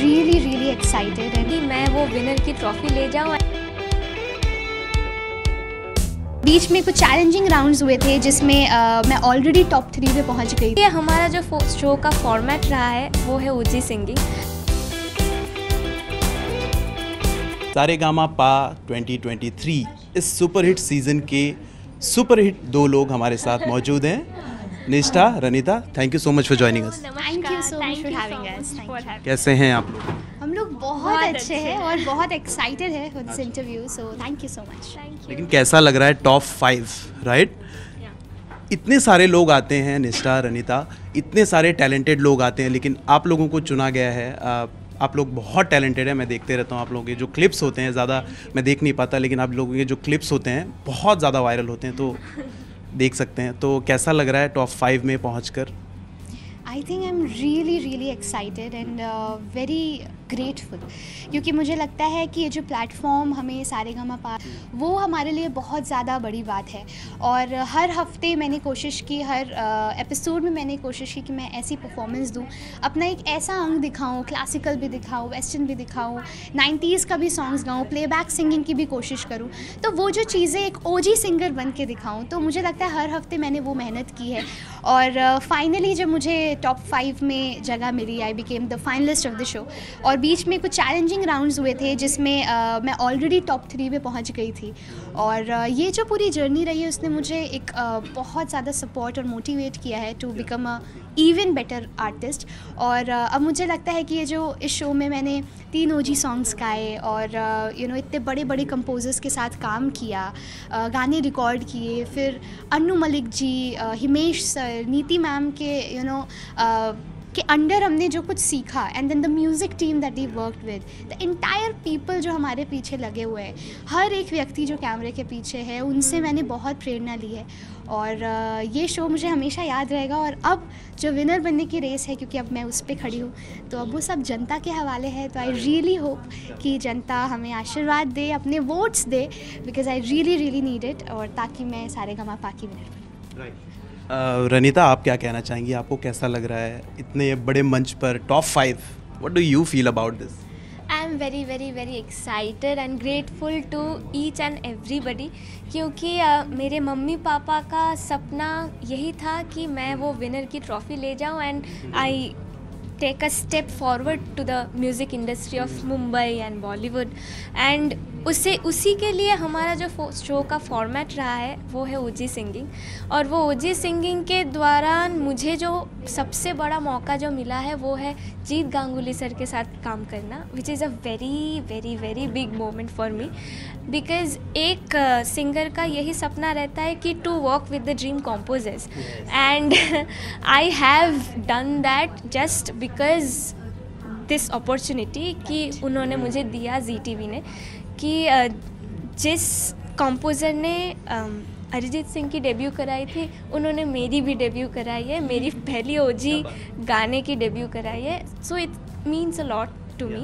really really excited and कि मैं वो विनर की ट्रॉफी ले जाऊँ। बीच में कुछ चैलेंजिंग राउंड्स हुए थे जिसमें अ, मैं ऑलरेडी टॉप थ्री पे पहुँच गई। ये हमारा जो शो का फॉर्मेट रहा है वो है ओजी सिंगिंग सारे गामा पा 2023 इस सुपरहिट सीज़न के सुपरहिट दो लोग हमारे साथ मौजूद हैं। Nishtha Ranita thank you so much for joining us so much for having us. Thank you. कैसे हैं आप लोग? हम लोग बहुत अच्छे अच्छे हैं और बहुत एक्साइटेड है for this interview so thank you so much लेकिन कैसा लग रहा है टॉप फाइव राइट इतने सारे लोग आते हैं निष्ठा रनिता इतने सारे टैलेंटेड लोग आते हैं लेकिन आप लोगों को चुना गया है आप लोग बहुत टैलेंटेड हैं मैं देखते रहता हूँ आप लोगों के जो क्लिप्स होते हैं ज़्यादा मैं देख नहीं पाता लेकिन आप लोगों के जो क्लिप्स होते हैं बहुत ज़्यादा वायरल होते हैं तो देख सकते हैं। तो कैसा लग रहा है टॉप फाइव में पहुँच I think I am really really excited and very grateful क्योंकि मुझे लगता है कि ये जो प्लेटफॉर्म हमें सारे गमा पा वो हमारे लिए बहुत ज़्यादा बड़ी बात है। और हर हफ़्ते मैंने कोशिश की, हर एपिसोड में मैंने कोशिश की कि मैं ऐसी परफॉर्मेंस दूँ। अपना एक ऐसा अंग दिखाऊँ क्लासिकल भी दिखाऊँ वेस्टर्न भी दिखाऊँ नाइन्टीज़ का भी सॉन्ग्स गाऊँ प्लेबैक सिंगिंग की भी कोशिश करूँ। तो वो जो चीज़ें एक ओजी सिंगर बन के दिखाऊँ तो मुझे लगता है हर हफ़्ते मैंने वो मेहनत की है। और फाइनली जब मुझे टॉप फाइव में जगह मिली I became the finalist of the show और बीच में कुछ चैलेंजिंग राउंड्स हुए थे जिसमें uh, मैं ऑलरेडी टॉप थ्री में पहुँच गई थी। और uh, ये जो पूरी जर्नी रही है उसने मुझे एक uh, बहुत ज़्यादा सपोर्ट और मोटिवेट किया है to become a even better artist और अब मुझे लगता है कि ये जो इस शो में मैंने तीन ओ जी सॉन्ग्स गाए और यू नो इतने बड़े बड़े कंपोजर्स के साथ काम किया गाने रिकॉर्ड किए, फिर अनु मलिक जी हिमेश सर नीति मैम के यू नो के अंडर हमने जो कुछ सीखा and then the music team that we work with the entire people जो हमारे पीछे लगे हुए हैं हर एक व्यक्ति जो कैमरे के पीछे है उनसे मैंने बहुत प्रेरणा ली है और ये शो मुझे हमेशा याद रहेगा और अब जो विनर बनने की रेस है क्योंकि अब मैं उस पर खड़ी हूँ तो अब वो सब जनता के हवाले है तो आई रियली होप कि जनता हमें आशीर्वाद दे अपने votes they because I really really need it और ताकि मैं सारे गमा पाकी विनर बनूँ रनिता आप क्या कहना चाहेंगी? आपको कैसा लग रहा है? इतने बड़े मंच पर top five what do you feel about this I am very very very excited and grateful to each and everybody क्योंकि अ, मेरे मम्मी पापा का सपना यही था कि मैं वो विनर की ट्रॉफी ले जाऊँ and I take a step forward to the music industry of Mumbai and Bollywood and उसे उसी के लिए हमारा जो शो का फॉर्मेट रहा है वो है ओजी सिंगिंग और वो ओजी सिंगिंग के दौरान मुझे जो सबसे बड़ा मौका जो मिला है वो है जीत गांगुली सर के साथ काम करना which is a very very very big moment for me because एक सिंगर का यही सपना रहता है कि to work with the dream composers and I have done that just because this opportunity कि उन्होंने मुझे दिया जी टी वी ने. कि जिस कंपोज़र ने अरिजीत सिंह की डेब्यू कराई थी उन्होंने मेरी भी डेब्यू कराई है मेरी पहली ओजी गाने की डेब्यू कराई है। So it means a lot to me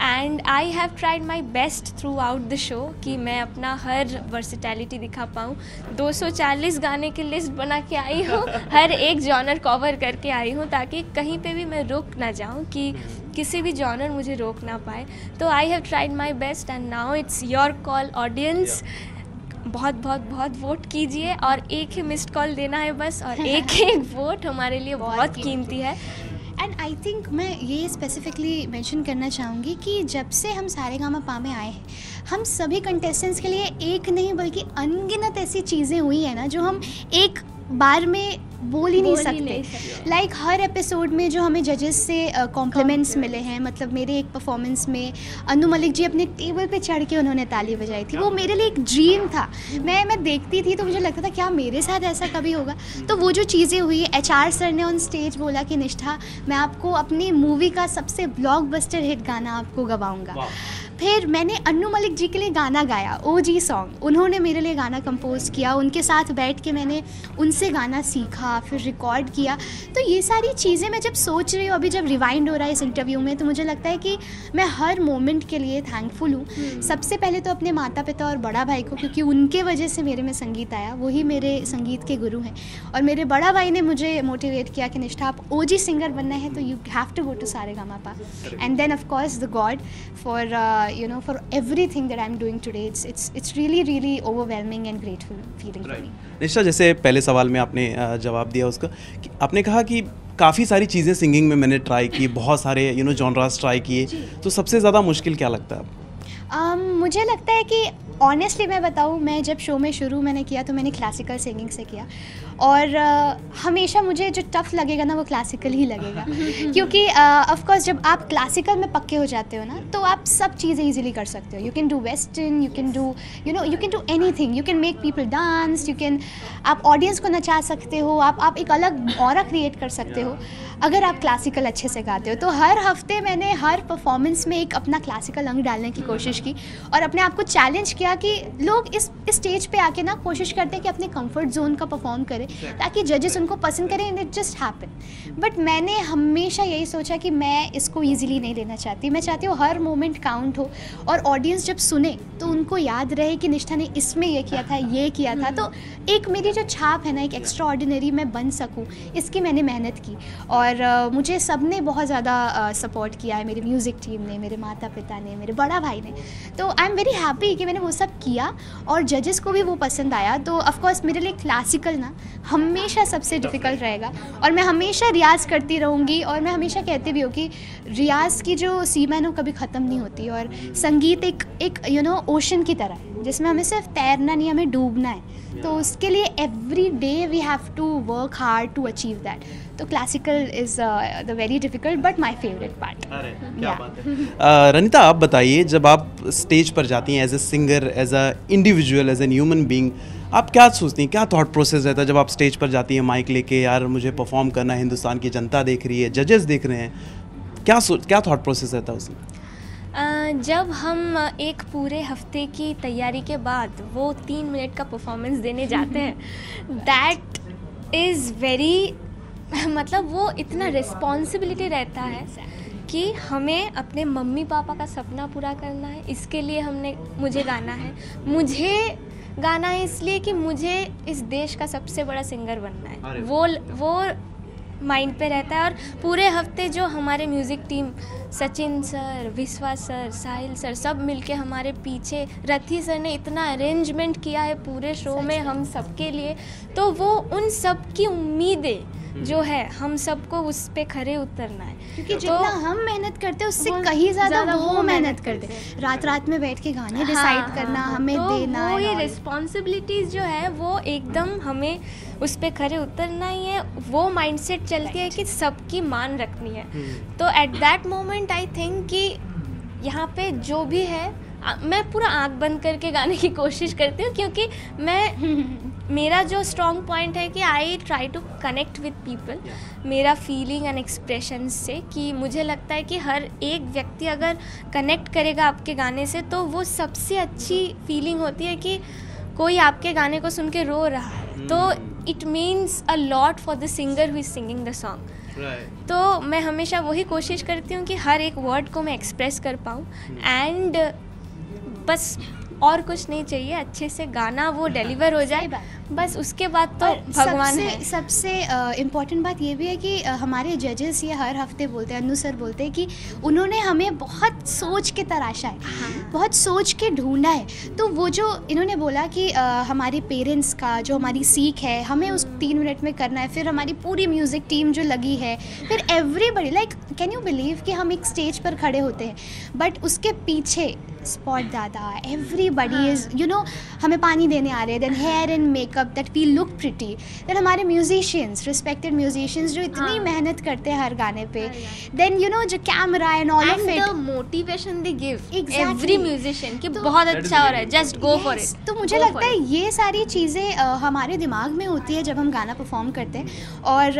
and I have tried my best throughout the show कि मैं अपना हर वर्सिटैलिटी दिखा पाऊँ। 240 गाने की लिस्ट बना के आई हूँ हर एक जॉनर कवर करके आई हूँ ताकि कहीं पे भी मैं रुक ना जाऊँ कि किसी भी जॉनर मुझे रोक ना पाए। तो I have tried my best and now it's your call audience बहुत बहुत बहुत वोट कीजिए और एक ही मिस्ड कॉल देना है बस और एक एक वोट हमारे लिए बहुत कीमती है। एंड आई थिंक मैं ये स्पेसिफिकली मेंशन करना चाहूँगी कि जब से हम सारे गामा पा में आए हैं, हम सभी कंटेस्टेंट्स के लिए एक नहीं, बल्कि अनगिनत ऐसी चीज़ें हुई हैं ना, जो हम एक बार में बोल ही नहीं सकते। लाइक हर एपिसोड में जो हमें जजेस से कॉम्प्लीमेंट्स मिले हैं मतलब मेरे एक परफॉर्मेंस में अनु मलिक जी अपने टेबल पे चढ़ के उन्होंने ताली बजाई थी। वो मेरे लिए एक ड्रीम था। मैं मैं देखती थी तो मुझे लगता था क्या मेरे साथ ऐसा कभी होगा? तो वो जो चीज़ें हुई एच आर सर ने ऑन स्टेज बोला कि निष्ठा मैं आपको अपनी मूवी का सबसे ब्लॉकबस्टर हिट गाना आपको गवाऊँगा। फिर मैंने अन्नू मलिक जी के लिए गाना गाया ओ जी सॉन्ग उन्होंने मेरे लिए गाना कंपोज किया उनके साथ बैठ के मैंने उनसे गाना सीखा फिर रिकॉर्ड किया। तो ये सारी चीज़ें मैं जब सोच रही हूँ अभी जब रिवाइंड हो रहा है इस इंटरव्यू में तो मुझे लगता है कि मैं हर मोमेंट के लिए थैंकफुल हूँ। हम्म। सबसे पहले तो अपने माता पिता और बड़ा भाई को क्योंकि उनके वजह से मेरे में संगीत आया वही मेरे संगीत के गुरु हैं। और मेरे बड़ा भाई ने मुझे मोटिवेट किया कि निष्ठा आप ओ जी सिंगर बनना है तो you have to go to Sa Re Ga Ma and then of course the god for you know for everything that I am doing today it's it's it's really really overwhelming and grateful feeling for me Nishtha जैसे पहले सवाल में आपने जवाब दिया उसका कि आपने कहा कि काफ़ी सारी चीज़ें सिंगिंग में मैंने ट्राई की बहुत सारे यू नो जॉनरास ट्राई किए तो सबसे ज़्यादा मुश्किल क्या लगता है आपको? um, मुझे लगता है कि ऑनेस्टली मैं बताऊँ मैं जब शो में शुरू मैंने किया तो मैंने क्लासिकल सिंगिंग से किया। और uh, हमेशा मुझे जो टफ लगेगा ना वो क्लासिकल ही लगेगा। क्योंकि ऑफ़ कोर्स जब आप क्लासिकल में पक्के हो जाते हो ना तो आप सब चीज़ें इजीली कर सकते हो। You can do western you can do you know you can do anything you can make people dance you can आप ऑडियंस को नचा सकते हो आप आप एक अलग और क्रिएट कर सकते हो। अगर आप क्लासिकल अच्छे से गाते हो तो हर हफ़्ते मैंने हर परफॉर्मेंस में एक अपना क्लासिकल अंग डालने की कोशिश की और अपने आप को चैलेंज किया कि लोग इस स्टेज पे आके ना कोशिश करते हैं कि अपने कंफर्ट जोन का परफॉर्म करें। ताकि जजेस उनको पसंद करें and it just happen but मैंने हमेशा यही सोचा कि मैं इसको ईजिली नहीं लेना चाहती। मैं चाहती हूँ हर मोमेंट काउंट हो और ऑडियंस जब सुने तो उनको याद रहे कि निष्ठा ने इसमें ये किया था, ये किया था। तो एक मेरी जो छाप है ना, एक एक्स्ट्रा ऑर्डिनरी मैं बन सकूँ, इसकी मैंने मेहनत की। और मुझे सबने बहुत ज़्यादा सपोर्ट किया है मेरी म्यूज़िक टीम ने, मेरे माता पिता ने, मेरे बड़ा भाई ने। तो आई एम वेरी हैप्पी कि मैंने वो सब किया और जजेस को भी वो पसंद आया। तो ऑफकोर्स मेरे लिए क्लासिकल ना हमेशा सबसे डिफ़िकल्ट रहेगा। और मैं हमेशा रियाज़ करती रहूँगी और मैं हमेशा कहती भी हूँ कि रियाज़ की जो सीमा है ना कभी ख़त्म नहीं होती और संगीत एक एक यू नो ओशन की तरह है जिसमें हमें सिर्फ़ तैरना नहीं हमें डूबना है। तो उसके लिए every day we have to work hard to achieve that तो classical is the very difficult but my favourite part अरे क्या बात है। रनिता आप बताइए जब आप स्टेज पर जाती हैं as a singer as a individual as an human being आप क्या सोचती हैं? क्या थॉट प्रोसेस रहता है जब आप स्टेज पर जाती हैं माइक लेके यार मुझे परफॉर्म करना है हिंदुस्तान की जनता देख रही है जजेस देख रहे हैं। क्या सोच क्या थॉट प्रोसेस रहता है उसमें? जब हम एक पूरे हफ़्ते की तैयारी के बाद वो तीन मिनट का परफॉर्मेंस देने जाते हैं दैट इज़ वेरी मतलब वो इतना रिस्पॉन्सिबिलिटी रहता है कि हमें अपने मम्मी पापा का सपना पूरा करना है इसके लिए हमने मुझे गाना है। मुझे गाना है इसलिए कि मुझे इस देश का सबसे बड़ा सिंगर बनना है। वो वो माइंड पे रहता है और पूरे हफ़्ते जो हमारे music team Sachin sir Vishwas sir Sahil sir सब मिलके हमारे पीछे रथी सर ने इतना अरेंजमेंट किया है पूरे शो में। हम सबके लिए तो वो उन सब की उम्मीदें जो है हम सबको उस पे खरे उतरना है। क्योंकि तो- जितना हम मेहनत करते हैं उससे कहीं ज़्यादा वो वो मेहनत करते हैं। रात रात में बैठ के गाने डिसाइड हाँ, करना हाँ, हमें तो देना वो ही रिस्पॉन्सिबिलिटीज जो है वो एकदम हमें उस पे खरे उतरना ही है। वो माइंडसेट चलती है कि सबकी मान रखनी है। तो at that moment I think कि यहाँ पे जो भी है आ- मैं पूरा आँख बंद करके गाने की कोशिश करती हूँ क्योंकि मैं मेरा जो स्ट्रॉन्ग पॉइंट है कि I try to connect with people मेरा फीलिंग एंड एक्सप्रेशन से कि मुझे लगता है कि हर एक व्यक्ति अगर कनेक्ट करेगा आपके गाने से तो वो सबसे अच्छी फीलिंग होती है कि कोई आपके गाने को सुन के रो रहा है। तो it means a lot for the singer who is singing the song तो मैं हमेशा वही कोशिश करती हूँ कि हर एक वर्ड को मैं एक्सप्रेस कर पाऊँ। एंड बस और कुछ नहीं चाहिए अच्छे से गाना वो डिलीवर हो जाए। बस उसके बाद तो भगवान सबसे है। सबसे इम्पोर्टेंट बात ये भी है कि हमारे जजेस ये हर हफ़्ते बोलते हैं अनु सर बोलते हैं कि उन्होंने हमें बहुत सोच के तराशा है बहुत सोच के ढूंढा है। तो वो जो इन्होंने बोला कि हमारे पेरेंट्स का जो हमारी सीख है हमें उस तीन मिनट में करना है फिर हमारी पूरी म्यूज़िक टीम जो लगी है फिर everybody like can you believe कि हम एक स्टेज पर खड़े होते हैं? बट उसके पीछे स्पॉट दादा एवरीबडी इज़ यू नो हमें पानी देने आ रहे हैं then hair and makeup that we look pretty then हमारे म्यूजिशियंस रिस्पेक्टेड म्यूजिशियंस जो इतनी हाँ। मेहनत करते हैं हर गाने पे देन यू नो जो camera and all of it motivation they give every musician कि तो- बहुत अच्छा हो रहा है जस्ट गो फॉर इट तो मुझे लगता है ये सारी चीज़ें हमारे दिमाग में होती है जब हम गाना परफॉर्म करते हैं। और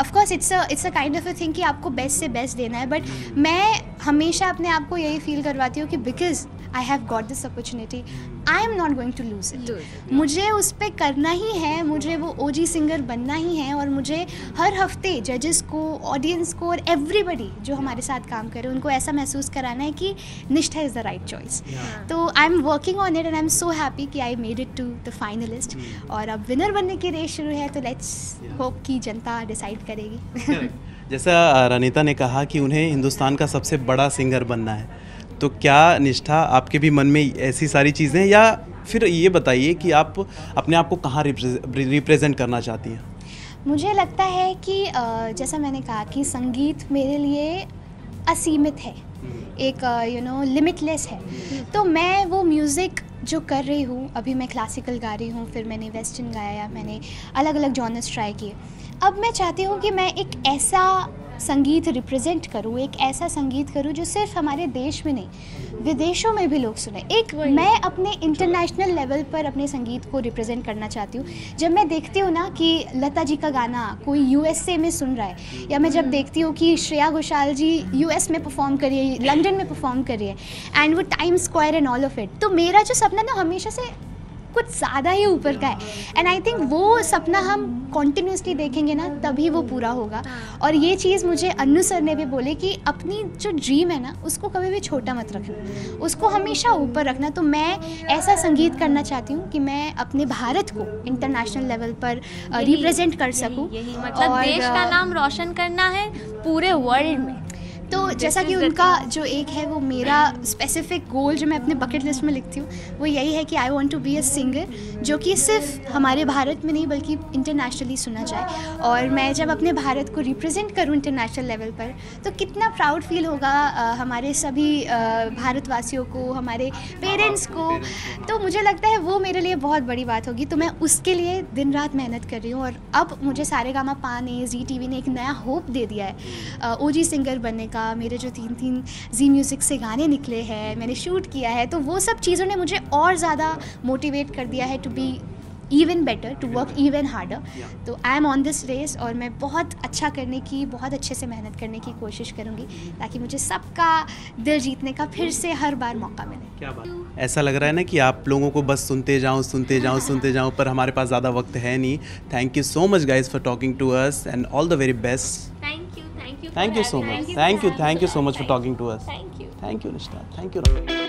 of course it's it's a kind of a thing कि आपको बेस्ट से बेस्ट देना है बट मैं हमेशा अपने आप को यही फील करवाती हूँ कि because I have got this opportunity I am not going to lose it मुझे उस पर करना ही है मुझे वो ओ जी सिंगर बनना ही है और मुझे हर हफ़्ते जजेस को ऑडियंस को और एवरीबडी जो हमारे साथ काम करे उनको ऐसा महसूस कराना है कि निष्ठा इज़ द राइट चॉइस तो I am working on it and I am so happy कि I made it to the finalist और अब विनर बनने की रेस शुरू है तो लेट्स होप कि जनता डिसाइड करेगी. जैसा रनीता ने कहा कि उन्हें हिंदुस्तान का सबसे बड़ा सिंगर बनना है। तो क्या निष्ठा आपके भी मन में ऐसी सारी चीज़ें हैं? या फिर ये बताइए कि आप अपने आप को कहाँ रिप्रेजेंट करना चाहती हैं? मुझे लगता है कि जैसा मैंने कहा कि संगीत मेरे लिए असीमित है। एक यू नो लिमिटलेस है। तो मैं वो म्यूज़िक जो कर रही हूँ अभी मैं क्लासिकल गा रही हूँ फिर मैंने वेस्टर्न गाया मैंने अलग अलग जॉनर्स ट्राई किए। अब मैं चाहती हूँ कि मैं एक ऐसा संगीत रिप्रेजेंट करूँ एक ऐसा संगीत करूँ जो सिर्फ़ हमारे देश में नहीं विदेशों में भी लोग सुने। एक मैं अपने इंटरनेशनल लेवल पर अपने संगीत को रिप्रेजेंट करना चाहती हूँ। जब मैं देखती हूँ ना कि लता जी का गाना कोई यूएसए में सुन रहा है या मैं जब देखती हूँ कि श्रेया घोषाल जी यूएस में परफॉर्म कर रही है लंदन में परफॉर्म कर रही है एंड वो Times Square and all of it तो मेरा जो सपना ना हमेशा से कुछ ज़्यादा ही ऊपर का है। एंड आई थिंक वो सपना हम कॉन्टिन्यूसली देखेंगे ना तभी वो पूरा होगा। और ये चीज़ मुझे अन्नू सर ने भी बोले कि अपनी जो ड्रीम है ना उसको कभी भी छोटा मत रखना। उसको हमेशा ऊपर रखना। तो मैं ऐसा संगीत करना चाहती हूँ कि मैं अपने भारत को इंटरनेशनल लेवल पर रिप्रेजेंट कर सकूँ। मतलब देश का नाम रोशन करना है पूरे वर्ल्ड में। तो जैसा कि उनका जो एक है वो मेरा स्पेसिफिक गोल जो मैं अपने बकेट लिस्ट में लिखती हूँ वो यही है कि I want to be a singer जो कि सिर्फ़ हमारे भारत में नहीं बल्कि इंटरनेशनली सुना जाए। और मैं जब अपने भारत को रिप्रेजेंट करूँ इंटरनेशनल लेवल पर तो कितना प्राउड फील होगा हमारे सभी भारतवासियों को हमारे पेरेंट्स को। तो मुझे लगता है वो मेरे लिए बहुत बड़ी बात होगी। तो मैं उसके लिए दिन रात मेहनत कर रही हूँ और अब मुझे सारे गामा पा ने जी टी ने एक नया होप दे दिया है ओ जी सिंगर बनने का। मेरे जो तीन तीन जी म्यूज़िक से गाने निकले हैं मैंने शूट किया है तो वो सब चीज़ों ने मुझे और ज़्यादा मोटिवेट कर दिया है to be even better to work even harder तो I am on this race और मैं बहुत अच्छा करने की बहुत अच्छे से मेहनत करने की कोशिश करूँगी ताकि मुझे सबका दिल जीतने का फिर से हर बार मौका मिले। क्या बात। ऐसा लग रहा है ना कि आप लोगों को बस सुनते जाओ सुनते जाओ सुनते जाओ पर हमारे पास ज़्यादा वक्त है नहीं। Thank you so much guys for talking to us and all the very best Thank you so much. Thank you. Thank you so much for talking to us. Thank you. Thank you, Nishtha. Thank you.